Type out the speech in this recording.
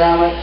Mr.